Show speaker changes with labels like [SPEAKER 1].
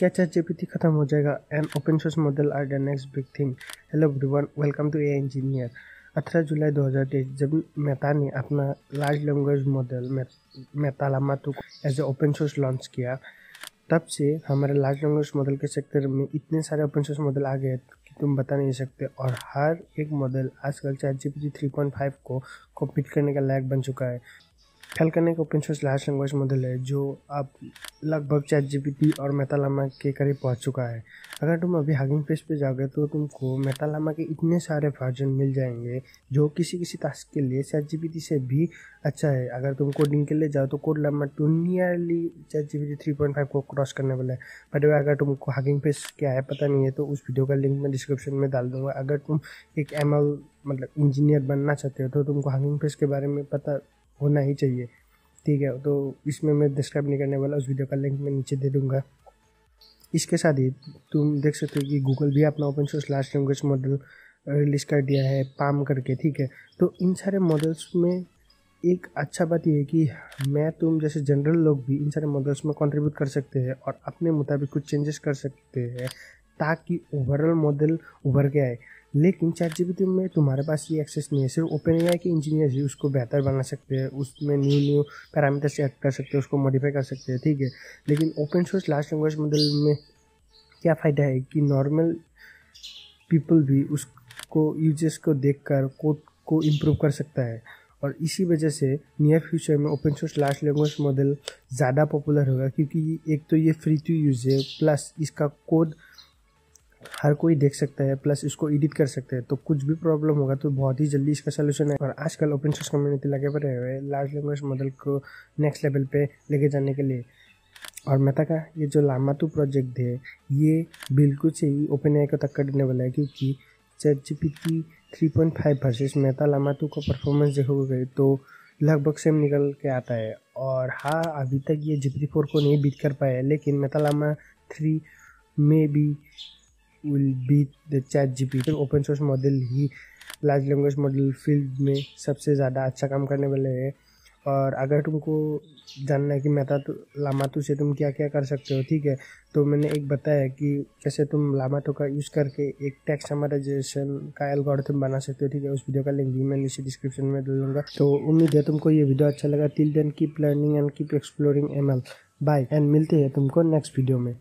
[SPEAKER 1] क्या chat GPT खत्म हो जाएगा and open source model are the next big thing hello everyone welcome to a engineer अठारह जुलाई 2023 जब मेटा ने अपना large language model Meta Llama two as a open source launch किया, तब से हमारे लार्ज लैंग्वेज मॉडल के सेक्टर में इतने सारे ओपन सोर्स मॉडल आ गए कि तुम बता नहीं सकते। और हर एक मॉडल आजकल chat G P three point five को कॉम्पीट करने का लायक बन चुका है। का एक open source large language model है, जो अब लगभग चैट जीपीटी और मेटालामा के करीब पहुँच चुका है। अगर तुम अभी हगिंग फेस पे जाओगे तो तुमको मेटालामा के इतने सारे वर्जन मिल जाएँगे, जो किसी किसी टास्क के लिए चैट जीपीटी से भी अच्छा है। अगर तुम कोडिंग के लिए जाओ तो Code Llama two nearly chat GPT three point five को क्रॉस करने वाला है। बट अगर तुमको हगिंग फेस क्या है पता नहीं है तो उस वीडियो का लिंक मैं डिस्क्रिप्शन में डाल दूँगा। अगर तुम एक एम मतलब इंजीनियर बनना चाहते हो तो तुमको हगिंग फेस के बारे में पता होना ही चाहिए। ठीक है तो इसमें मैं डिस्क्राइब नहीं करने वाला, उस वीडियो का लिंक मैं नीचे दे दूँगा। इसके साथ ही तुम देख सकते हो कि गूगल भी अपना open source large language model release कर दिया है पाम करके, ठीक है? तो इन सारे मॉडल्स में एक अच्छा बात यह है कि मैं, तुम जैसे जनरल लोग भी इन सारे मॉडल्स में कंट्रीब्यूट कर सकते हैं और अपने मुताबिक कुछ चेंजेस कर सकते हैं, ताकि ओवरऑल मॉडल उभर के आए। लेकिन चैट जीपीटी में तुम्हारे पास ये एक्सेस नहीं है। सिर्फ़ ओपन ए के इंजीनियर ही उसको बेहतर बना सकते हैं। उसमें न्यू न्यू पैरामीटर्स सेट कर सकते हैं, उसको मॉडिफाई कर सकते हैं, ठीक है? लेकिन open source large language model में क्या फ़ायदा है कि नॉर्मल पीपल भी उसको यूज़र्स को देख कर कोड को इम्प्रूव कर सकता है? और इसी वजह से नियर फ्यूचर में open source large language model ज़्यादा पॉपुलर होगा, क्योंकि एक तो ये फ्री टू यूज़ है प्लस इसका कोड हर कोई देख सकता है प्लस इसको एडिट कर सकते हैं। तो कुछ भी प्रॉब्लम होगा तो बहुत ही जल्दी इसका सोल्यूशन है। और आजकल ओपन सोर्स कम्युनिटी लगे पड़े हुए लार्ज लैंग्वेज मॉडल को नेक्स्ट लेवल पे लेके जाने के लिए। और मेटा का ये जो लामा लामातू प्रोजेक्ट है, ये बिल्कुल से ही ओपन आई को टक्कर देने वाला है, क्योंकि chat G P T three point five versus Meta llama two का परफॉर्मेंस देखोगे तो लगभग सेम निकल के आता है। और हाँ अभी तक ये जी पी टी फोर को नहीं बीट कर पाया लेकिन मेहता लामा थ्री में भी will beat the chat G P open source model he large language model field में सबसे ज़्यादा अच्छा काम करने वाले हैं। और अगर तुमको जानना है कि मेटा तो लामाटू से तुम क्या क्या कर सकते हो, ठीक है? तो मैंने एक बताया कि कैसे तुम लामाटू का यूज़ करके एक टेक्स्ट समराइजेशन का एल्गोरिथम बना सकते हो, ठीक है? उस वीडियो का लिंक भी मैं नीचे डिस्क्रिप्शन में दे दूँगा। तो उम्मीद है तुमको ये वीडियो अच्छा लगा। Till then keep learning and keep exploring um bye and मिलते हैं तुमको नेक्स्ट वीडियो में।